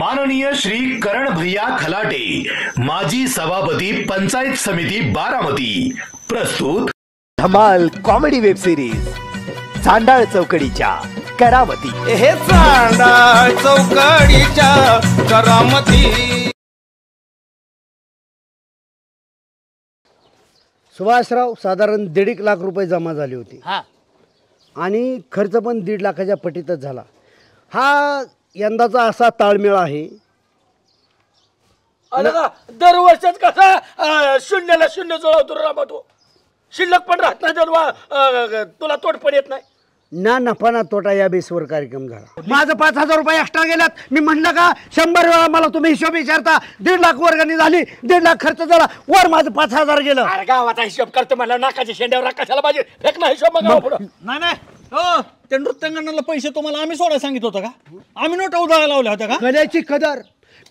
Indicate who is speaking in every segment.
Speaker 1: माननीय श्री करण भैया खलाटे माजी सभापती पंचायत समिती बारामती. प्रस्तुत
Speaker 2: धमाल कॉमेडी वेब सिरीज चांडाळ चौकडीच्या करावती.
Speaker 3: हे चांडा चौकडीच्या करामती.
Speaker 4: सुभाषराव साधारण दीड एक लाख रुपये जमा झाले होते.
Speaker 5: हा.
Speaker 4: आणि खर्च पण दीड लाखाच्या पटीतच झाला. हा यंदाचा असा ताळमेळ आहे.
Speaker 5: आलं का दरवर्षात कसा अं, शून्याला शून्य जुळवतो राबवतो शिल्लक पण राहत नाही तर वा- अं, तुला तोड पण येत नाही.
Speaker 4: ना नफा ना तोटा या बेसवर कार्यक्रम झाला. माझं पाच हजार रुपये एक्स्ट्रा गेल्यात. मी म्हणलं का शंभर वेळा मला तुम्ही हिशोब विचारता दीड लाख वर्गाने झाली दीड लाख खर्च झाला वर माझं पाच हजार गेलं.
Speaker 5: अरे गावाचा हिशोब करतो मला नाकाच्या शेंड्यावर कशाला पाहिजे. फेक ना हिशोब मग गावा पुढं.
Speaker 6: नाही नाही. हो. त्या नृत्यांगणाला पैसे तुम्हाला आम्ही सोडायला सांगितलं होतं का? आम्ही नोटा उधळायला लावल्या होत्या का?
Speaker 4: कलेची कदर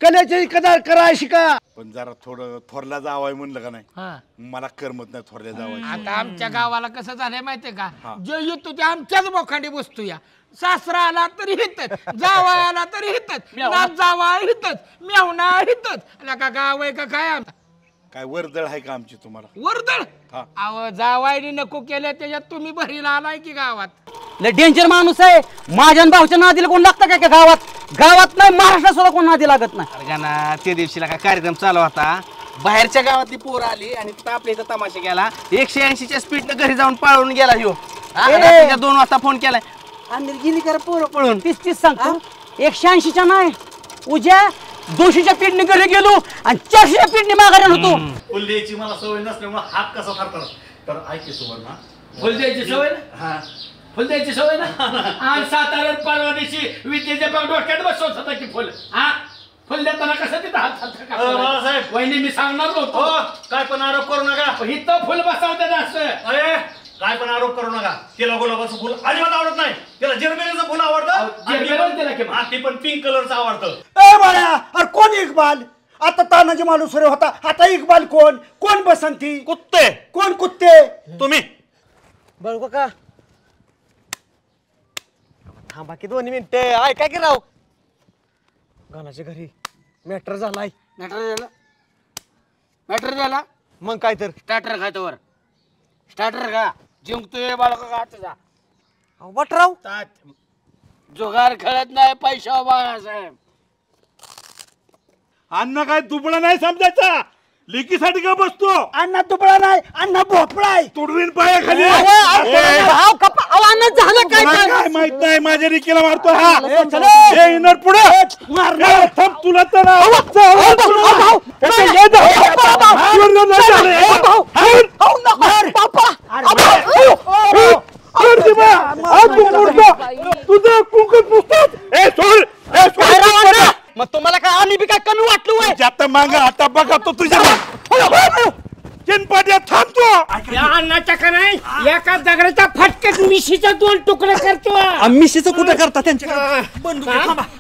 Speaker 4: कलेची कदर करा शिका.
Speaker 7: पण जरा थोडं थोरला जावाय म्हणलं का नाही? मला करमत नाही थोरल्या जावाय
Speaker 8: आता आमच्या गावाला कसं झालंय माहितीये का? जो येतो ते आमच्याच बोखांडी बसतो या. सासरा आला तरी हितच जावा आला तरी हितच जावा हितच मेवणा हितच. का गाव आहे का काय आमचं?
Speaker 7: काय वर्दळ आहे का आमची तुम्हाला?
Speaker 8: वर्दळ?
Speaker 7: हा.
Speaker 8: अहो जावायनी नको केलं त्याच्यात तुम्ही भरीला आलाय की गावात.
Speaker 9: लय डेंजर माणूस आहे. माझ्या आणि भाऊच्या नादीला कोण लागतं काय का गावात? गावात नाही महाराष्ट्रात सुद्धा कोण नादी लागत नाही.
Speaker 3: अरे गाना त्या दिवशीला काय कार्यक्रम चालू होता बाहेरच्या गावातली पोर आली आणि तिथं आपल्या इथं तमाशा केला. एकशे ऐंशीच्या स्पीडनं घरी जाऊन पळून गेला ह्यो. हा, रात्रीच्या दोन वाजता फोन केलाय. आम्ही गेली कर पोरं पळून.
Speaker 9: तीस तीस सांगतो. एकशे ऐंशीच्या नाही. उद्या दोनशेच्या पिढणी घरी गेलो आणि चारशेच्या पिढणी माघारी होतो.
Speaker 6: फुल द्यायची मला सवय नसल्यामुळे हात कसा तर ऐके सुवर्णा.
Speaker 8: फुल द्यायची सवय? ना फुल द्यायची सवय ना? आणि साताऱ्यात परवा दिवशी विद्येच्या पाक डोक्यात बसवत होता की फुल. हा? फुल देताना कसं तिथं हात हात
Speaker 6: बाळासाहेब.
Speaker 8: वहिनी मी सांगणार
Speaker 6: हो
Speaker 8: नव्हतो
Speaker 6: काय पण आरोप करू नका.
Speaker 8: इथं फुल बसवतात असं.
Speaker 6: अरे काय पण आरोप करू नका. तिला गुलाबाचं फुल अजिबात आवडत नाही. तिला जिरबेरीचं फुल आवडतं. आणि ती
Speaker 8: जिरबेरीचं
Speaker 6: पण-
Speaker 8: तिला?
Speaker 6: हा, ती पण पिंक कलरचं आवडतं.
Speaker 4: ए बाळा अरे कोण इकबाल? आता तानाजी मालुसरे होता. आता इकबाल कोण? कोण बसंती?
Speaker 6: कुत्ते.
Speaker 4: कोण कुत्ते?
Speaker 6: तुम्ही.
Speaker 3: बघू का थांबा की दोन मिनिटं. ऐका की राव? गाण्याच्या घरी. मॅटर झालाय
Speaker 8: मॅटर झाला? मॅटर झाला?
Speaker 3: मग काय तर?
Speaker 8: स्टार्टर खायचं वर स्टार्टर खा. जिंकतोय बाळका का जुगार खेळत नाही पैसा बाळासाहेब.
Speaker 7: अन्न काय दुबळा नाही समजायचा? लेकीसाठी का बसतो?
Speaker 4: अण्णा तुपडा नाही अण्णा भोपळा आहे.
Speaker 7: तुडवीन पाया खाली.
Speaker 9: अहो, अण्णा झालं काय काय?
Speaker 7: काय माहीत नाही माझ्या रिकीला मारतो हा.
Speaker 4: ए, चल.
Speaker 7: हे इनर पुढे.
Speaker 4: मारणार.
Speaker 7: थांब तुला तर तुला-
Speaker 9: भाऊ, भाऊ,
Speaker 7: हे जा. पूर्ण नाही झालं, हे. हे. सोड ती बा. हा. तुझं ए सोड. ए सोड?
Speaker 9: मग तुम्हाला काय आम्ही बी काय कमी वाटलो वय
Speaker 7: जाता मागा आता बघा तो तुझ्या चिनपाट्या थांबतो.
Speaker 8: या अण्णाच्या का नाही? एका दगडाच्या फटक्यात मिशीचा दोन तुकडे करतो.
Speaker 6: मिशीचं कुठं करता त्यांच्या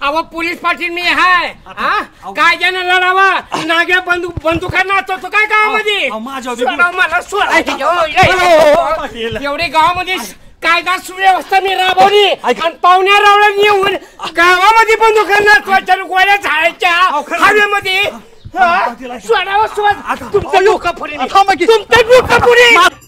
Speaker 8: अहो पोलीस पाटील मी हाय. हा? काय ज्यानं लढावा नाग्या बंदूक बंदुका नाचवतो काय गावामध्ये?
Speaker 6: अहो, माझ्या बी-
Speaker 8: सोडा मला सोडा. एवढी गावामध्ये कायदा सुव्यवस्था मी राबवली. आणि पाहुण्या रावळ्या येऊन गावामध्ये बंदुका नाचवायच्या आणि गोळ्या झाडायच्या हवेमध्ये हा? सोडावं सोड तुमचं डोकं पुरी तुमचं डोकं पुरी